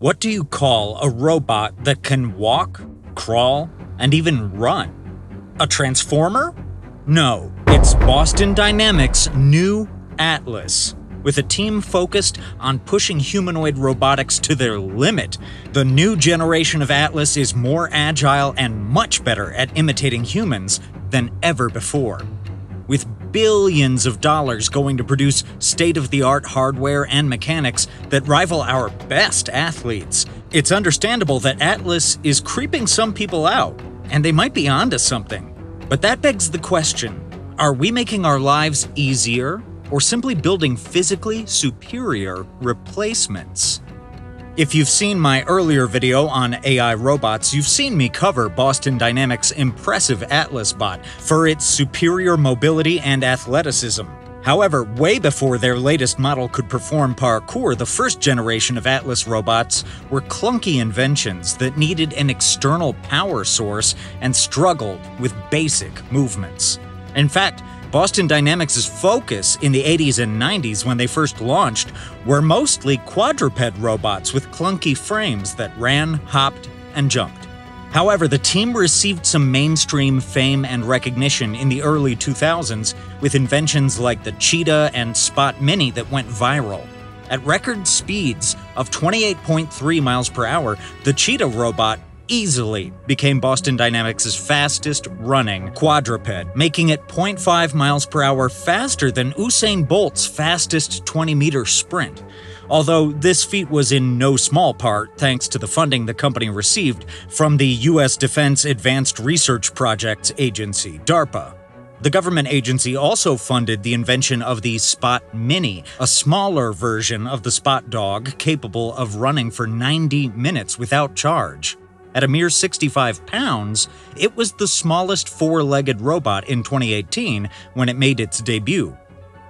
What do you call a robot that can walk, crawl, and even run? A transformer? No, it's Boston Dynamics' new Atlas. With a team focused on pushing humanoid robotics to their limit, the new generation of Atlas is more agile and much better at imitating humans than ever before. Billions of dollars going to produce state of the art hardware and mechanics that rival our best athletes, it's understandable that Atlas is creeping some people out, and they might be onto something. But that begs the question are we making our lives easier or simply building physically superior replacements? If you've seen my earlier video on AI robots, you've seen me cover Boston Dynamics' impressive Atlas bot for its superior mobility and athleticism. However, way before their latest model could perform parkour, the first generation of Atlas robots were clunky inventions that needed an external power source and struggled with basic movements. In fact, Boston Dynamics' focus in the 80s and 90s when they first launched were mostly quadruped robots with clunky frames that ran, hopped, and jumped. However, the team received some mainstream fame and recognition in the early 2000s with inventions like the Cheetah and Spot Mini that went viral. At record speeds of 28.3 miles per hour, the Cheetah robot easily became Boston Dynamics' fastest running quadruped, making it 0.5 miles per hour faster than Usain Bolt's fastest 20 meter sprint. Although this feat was in no small part thanks to the funding the company received from the U.S. Defense Advanced Research Projects Agency, DARPA. The government agency also funded the invention of the Spot Mini, a smaller version of the Spot Dog capable of running for 90 minutes without charge. At a mere 65 pounds, it was the smallest four legged robot in 2018 when it made its debut.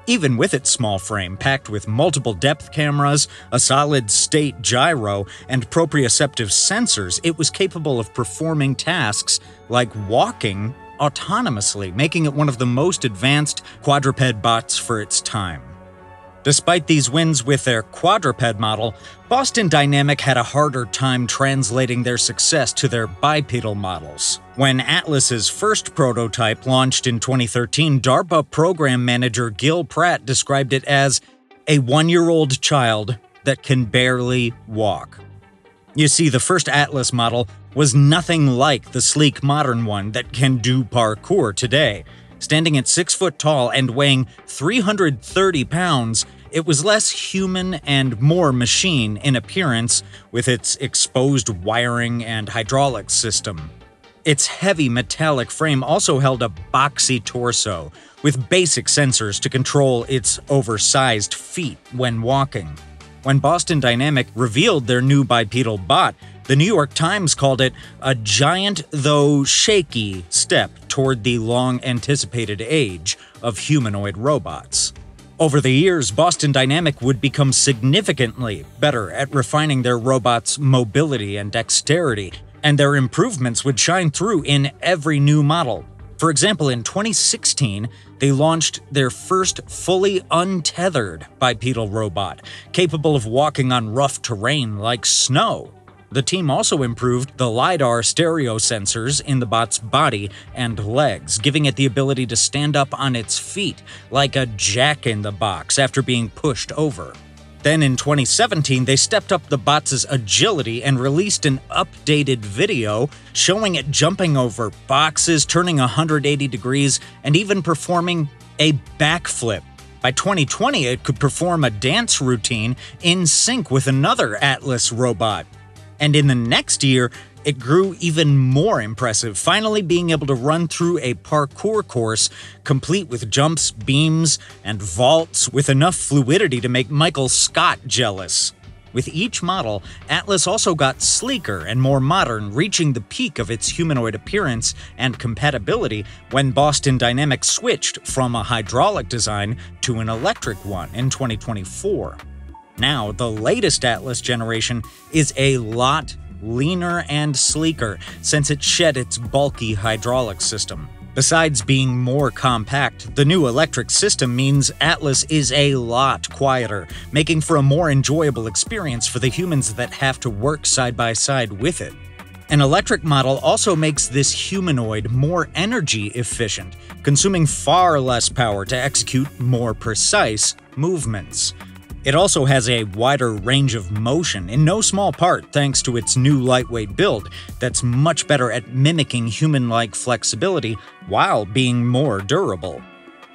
Even with its small frame, packed with multiple depth cameras, a solid state gyro, and proprioceptive sensors, it was capable of performing tasks like walking autonomously, making it one of the most advanced quadruped bots for its time. Despite these wins with their quadruped model, Boston Dynamic had a harder time translating their success to their bipedal models. When Atlas's first prototype launched in 2013, DARPA program manager Gill Pratt described it as a one year old child that can barely walk. You see, the first Atlas model was nothing like the sleek modern one that can do parkour today. Standing at 6 foot tall and weighing 330 pounds, it was less human and more machine in appearance with its exposed wiring and hydraulic system. Its heavy metallic frame also held a boxy torso, with basic sensors to control its oversized feet when walking. When Boston Dynamic revealed their new bipedal bot, the New York Times called it a giant, though shaky, step toward the long anticipated age of humanoid robots. Over the years, Boston Dynamic would become significantly better at refining their robots' mobility and dexterity, and their improvements would shine through in every new model. For example, in 2016, they launched their first fully untethered bipedal robot, capable of walking on rough terrain like snow. The team also improved the LiDAR stereo sensors in the bot's body and legs, giving it the ability to stand up on its feet like a jack in the box after being pushed over. Then in 2017, they stepped up the bot's agility and released an updated video showing it jumping over boxes, turning 180 degrees, and even performing a backflip. By 2020, it could perform a dance routine in sync with another Atlas robot. And in the next year, it grew even more impressive, finally being able to run through a parkour course complete with jumps, beams, and vaults with enough fluidity to make Michael Scott jealous. With each model, Atlas also got sleeker and more modern, reaching the peak of its humanoid appearance and compatibility when Boston Dynamics switched from a hydraulic design to an electric one in 2024. Now, the latest Atlas generation is a lot leaner and sleeker since it shed its bulky hydraulic system. Besides being more compact, the new electric system means Atlas is a lot quieter, making for a more enjoyable experience for the humans that have to work side by side with it. An electric model also makes this humanoid more energy efficient, consuming far less power to execute more precise movements. It also has a wider range of motion, in no small part thanks to its new lightweight build that's much better at mimicking human like flexibility while being more durable.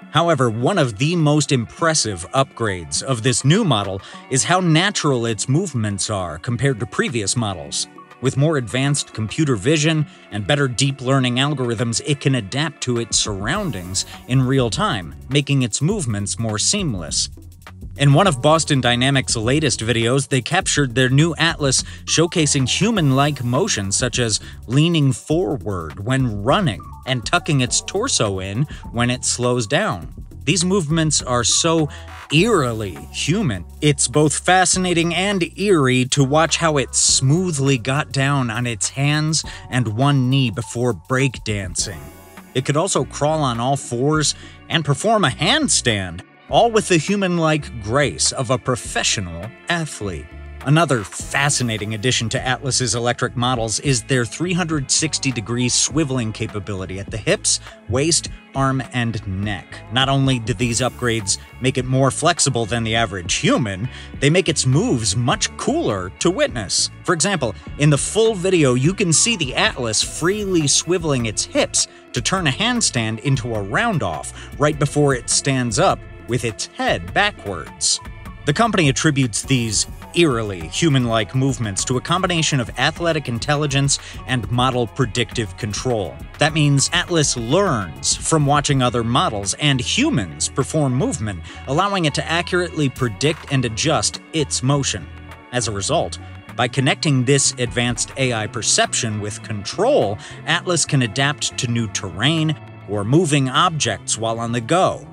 However, one of the most impressive upgrades of this new model is how natural its movements are compared to previous models. With more advanced computer vision and better deep learning algorithms, it can adapt to its surroundings in real time, making its movements more seamless. In one of Boston Dynamics' latest videos, they captured their new Atlas showcasing human like motions such as leaning forward when running and tucking its torso in when it slows down. These movements are so eerily human. It's both fascinating and eerie to watch how it smoothly got down on its hands and one knee before breakdancing. It could also crawl on all fours and perform a handstand all with the human like grace of a professional athlete. Another fascinating addition to Atlas's electric models is their 360 degree swiveling capability at the hips, waist, arm, and neck. Not only do these upgrades make it more flexible than the average human, they make its moves much cooler to witness. For example, in the full video, you can see the Atlas freely swiveling its hips to turn a handstand into a roundoff right before it stands up with its head backwards. The company attributes these eerily human like movements to a combination of athletic intelligence and model predictive control. That means Atlas learns from watching other models and humans perform movement, allowing it to accurately predict and adjust its motion. As a result, by connecting this advanced AI perception with control, Atlas can adapt to new terrain or moving objects while on the go,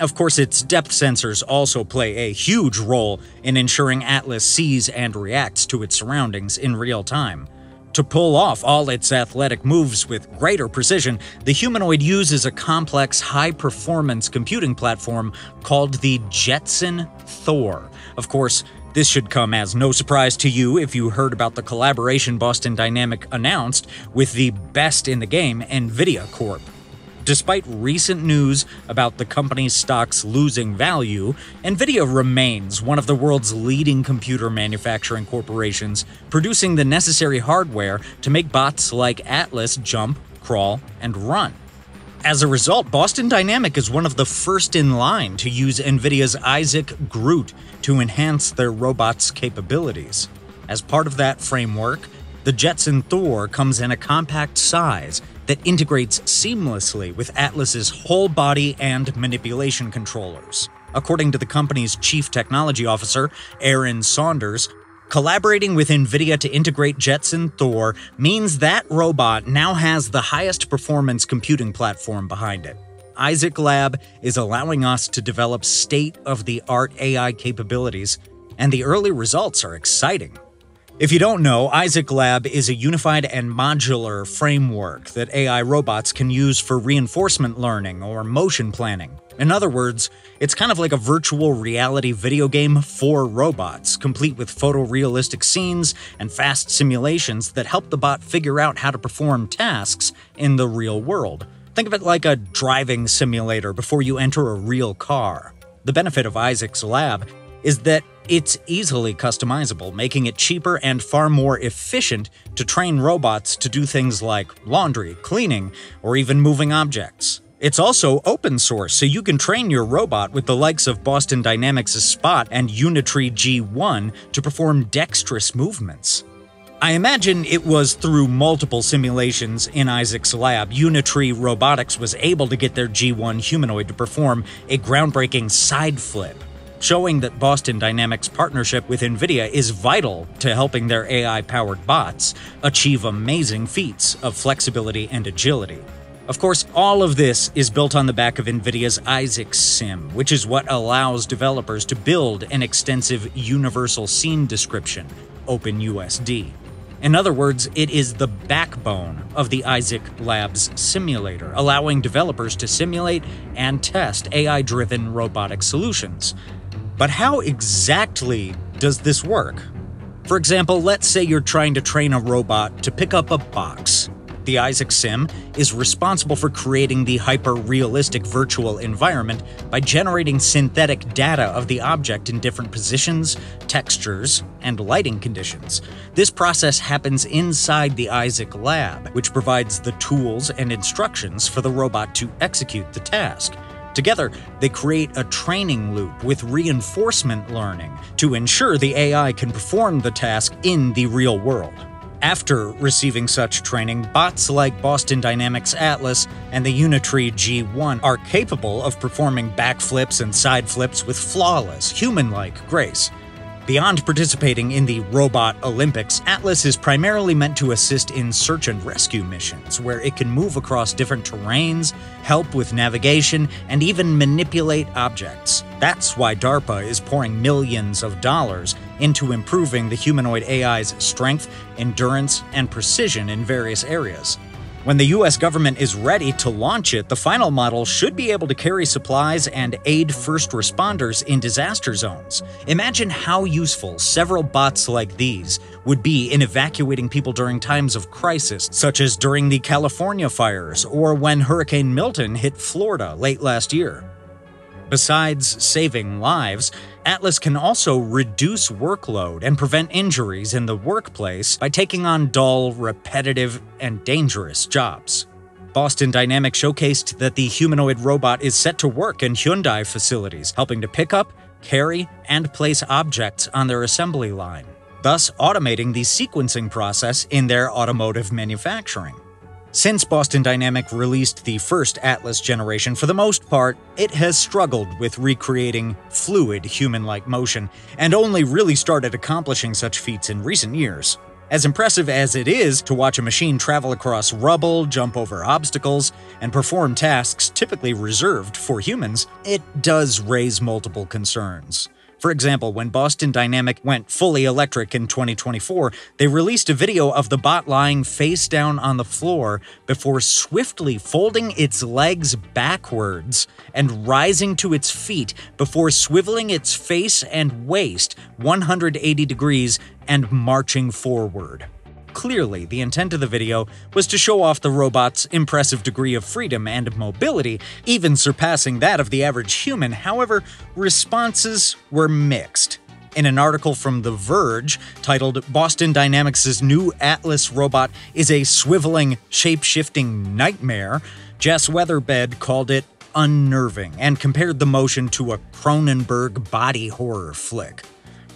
of course, its depth sensors also play a huge role in ensuring Atlas sees and reacts to its surroundings in real time. To pull off all its athletic moves with greater precision, the humanoid uses a complex, high performance computing platform called the Jetson Thor. Of course, this should come as no surprise to you if you heard about the collaboration Boston Dynamic announced with the best in the game, NVIDIA Corp. Despite recent news about the company's stocks losing value, NVIDIA remains one of the world's leading computer manufacturing corporations, producing the necessary hardware to make bots like Atlas jump, crawl, and run. As a result, Boston Dynamic is one of the first in line to use NVIDIA's Isaac GR00T to enhance their robot's capabilities. As part of that framework, the Jetson Thor comes in a compact size that integrates seamlessly with Atlas's whole body and manipulation controllers. According to the company's chief technology officer, Aaron Saunders, collaborating with NVIDIA to integrate Jetson Thor means that robot now has the highest performance computing platform behind it. Isaac Lab is allowing us to develop state of the art AI capabilities, and the early results are exciting. If you don't know, Isaac Lab is a unified and modular framework that AI robots can use for reinforcement learning or motion planning. In other words, it's kind of like a virtual reality video game for robots, complete with photorealistic scenes and fast simulations that help the bot figure out how to perform tasks in the real world. Think of it like a driving simulator before you enter a real car. The benefit of Isaac's lab is that it's easily customizable, making it cheaper and far more efficient to train robots to do things like laundry, cleaning, or even moving objects. It's also open source, so you can train your robot with the likes of Boston Dynamics' Spot and Unitree G1 to perform dexterous movements. I imagine it was through multiple simulations in Isaac's lab, Unitree Robotics was able to get their G1 humanoid to perform a groundbreaking side flip showing that Boston Dynamics' partnership with NVIDIA is vital to helping their AI powered bots achieve amazing feats of flexibility and agility. Of course, all of this is built on the back of NVIDIA's Isaac Sim, which is what allows developers to build an extensive universal scene description, OpenUSD. In other words, it is the backbone of the Isaac Labs simulator, allowing developers to simulate and test AI driven robotic solutions. But how exactly does this work? For example, let's say you're trying to train a robot to pick up a box. The Isaac Sim is responsible for creating the hyper realistic virtual environment by generating synthetic data of the object in different positions, textures, and lighting conditions. This process happens inside the Isaac lab, which provides the tools and instructions for the robot to execute the task. Together, they create a training loop with reinforcement learning to ensure the AI can perform the task in the real world. After receiving such training, bots like Boston Dynamics Atlas and the Unitree G1 are capable of performing backflips and side flips with flawless, human like grace. Beyond participating in the Robot Olympics, Atlas is primarily meant to assist in search and rescue missions, where it can move across different terrains, help with navigation, and even manipulate objects. That's why DARPA is pouring millions of dollars into improving the humanoid AI's strength, endurance, and precision in various areas. When the US government is ready to launch it, the final model should be able to carry supplies and aid first responders in disaster zones. Imagine how useful several bots like these would be in evacuating people during times of crisis, such as during the California fires or when Hurricane Milton hit Florida late last year. Besides saving lives, Atlas can also reduce workload and prevent injuries in the workplace by taking on dull, repetitive, and dangerous jobs. Boston Dynamics showcased that the humanoid robot is set to work in Hyundai facilities, helping to pick up, carry, and place objects on their assembly line, thus automating the sequencing process in their automotive manufacturing. Since Boston Dynamic released the first Atlas generation, for the most part, it has struggled with recreating fluid human like motion, and only really started accomplishing such feats in recent years. As impressive as it is to watch a machine travel across rubble, jump over obstacles, and perform tasks typically reserved for humans, it does raise multiple concerns. For example, when Boston Dynamic went fully electric in 2024, they released a video of the bot lying face down on the floor before swiftly folding its legs backwards and rising to its feet before swiveling its face and waist 180 degrees and marching forward. Clearly, the intent of the video was to show off the robot's impressive degree of freedom and mobility, even surpassing that of the average human. However, responses were mixed. In an article from The Verge titled Boston Dynamics' new Atlas robot is a swiveling, shape shifting nightmare, Jess Weatherbed called it unnerving and compared the motion to a Cronenberg body horror flick.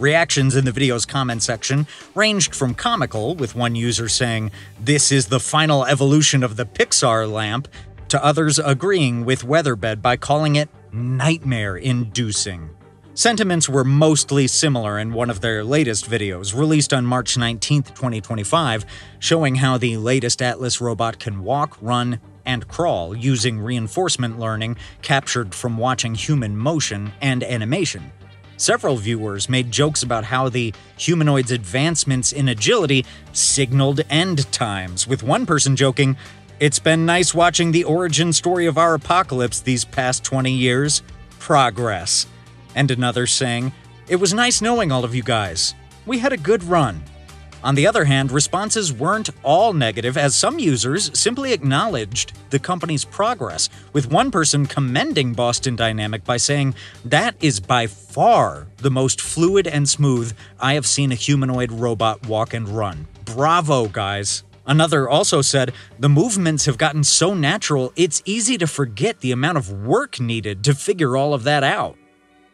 Reactions in the video's comment section ranged from comical, with one user saying, This is the final evolution of the Pixar lamp, to others agreeing with Weatherbed by calling it nightmare inducing. Sentiments were mostly similar in one of their latest videos, released on March 19, 2025, showing how the latest Atlas robot can walk, run, and crawl using reinforcement learning captured from watching human motion and animation. Several viewers made jokes about how the humanoid's advancements in agility signaled end times, with one person joking, It's been nice watching the origin story of our apocalypse these past 20 years. Progress. And another saying, It was nice knowing all of you guys. We had a good run. On the other hand, responses weren't all negative, as some users simply acknowledged the company's progress, with one person commending Boston Dynamic by saying, That is by far the most fluid and smooth I have seen a humanoid robot walk and run. Bravo, guys. Another also said, The movements have gotten so natural, it's easy to forget the amount of work needed to figure all of that out.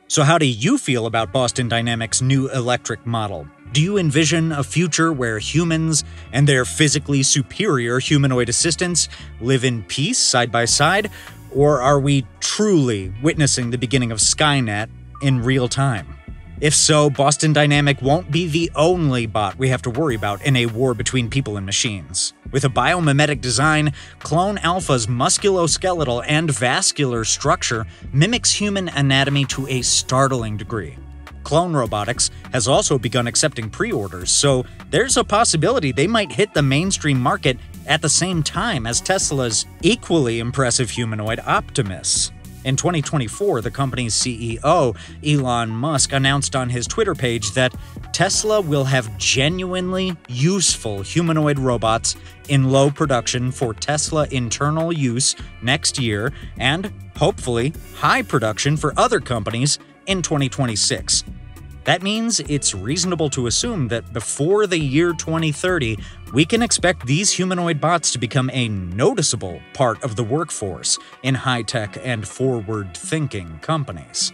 So, how do you feel about Boston Dynamics' new electric model? Do you envision a future where humans and their physically superior humanoid assistants live in peace side by side? Or are we truly witnessing the beginning of Skynet in real time? If so, Boston Dynamic won't be the only bot we have to worry about in a war between people and machines. With a biomimetic design, Clone Alpha's musculoskeletal and vascular structure mimics human anatomy to a startling degree. Clone Robotics has also begun accepting pre orders, so there's a possibility they might hit the mainstream market at the same time as Tesla's equally impressive humanoid Optimus. In 2024, the company's CEO, Elon Musk, announced on his Twitter page that Tesla will have genuinely useful humanoid robots in low production for Tesla internal use next year and, hopefully, high production for other companies in 2026. That means it's reasonable to assume that before the year 2030, we can expect these humanoid bots to become a noticeable part of the workforce in high tech and forward thinking companies.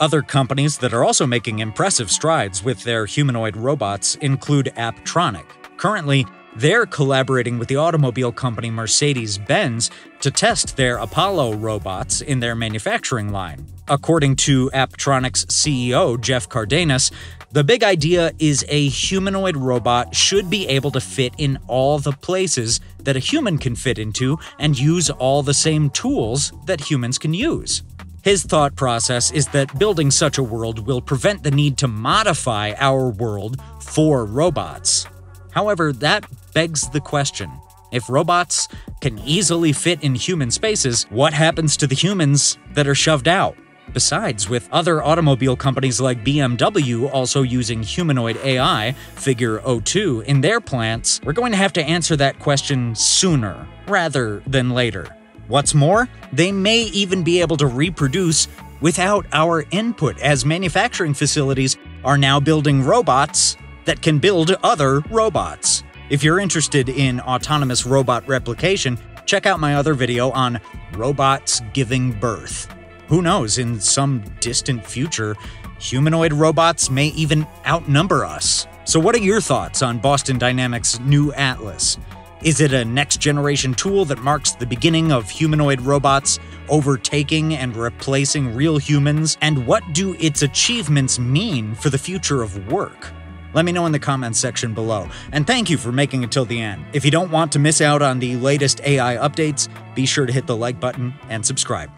Other companies that are also making impressive strides with their humanoid robots include Apptronik. Currently, they're collaborating with the automobile company Mercedes Benz to test their Apollo robots in their manufacturing line. According to Apptronik's CEO, Jeff Cardenas, the big idea is a humanoid robot should be able to fit in all the places that a human can fit into and use all the same tools that humans can use. His thought process is that building such a world will prevent the need to modify our world for robots. However, that begs the question if robots can easily fit in human spaces, what happens to the humans that are shoved out? Besides, with other automobile companies like BMW also using humanoid AI, Figure 02, in their plants, we're going to have to answer that question sooner rather than later. What's more, they may even be able to reproduce without our input, as manufacturing facilities are now building robots that can build other robots. If you're interested in autonomous robot replication, check out my other video on robots giving birth. Who knows, in some distant future, humanoid robots may even outnumber us. So, what are your thoughts on Boston Dynamics' new Atlas? Is it a next generation tool that marks the beginning of humanoid robots overtaking and replacing real humans? And what do its achievements mean for the future of work? Let me know in the comments section below. And thank you for making it till the end. If you don't want to miss out on the latest AI updates, be sure to hit the like button and subscribe.